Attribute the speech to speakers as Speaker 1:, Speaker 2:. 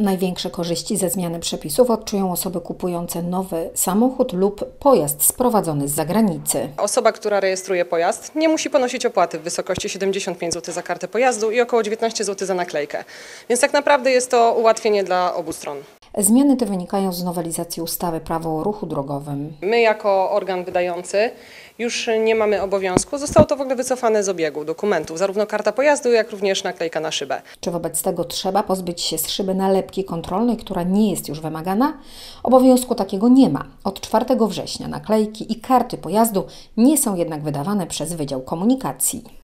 Speaker 1: Największe korzyści ze zmiany przepisów odczują osoby kupujące nowy samochód lub pojazd sprowadzony z zagranicy.
Speaker 2: Osoba, która rejestruje pojazd, nie musi ponosić opłaty w wysokości 75 zł za kartę pojazdu i około 19 zł za naklejkę. Więc tak naprawdę jest to ułatwienie dla obu stron.
Speaker 1: Zmiany te wynikają z nowelizacji ustawy Prawo o ruchu drogowym.
Speaker 2: My jako organ wydający już nie mamy obowiązku. Zostało to w ogóle wycofane z obiegu dokumentów, zarówno karta pojazdu, jak również naklejka na szybę.
Speaker 1: Czy wobec tego trzeba pozbyć się z szyby nalepki kontrolnej, która nie jest już wymagana? Obowiązku takiego nie ma. Od 4 września naklejki i karty pojazdu nie są jednak wydawane przez Wydział Komunikacji.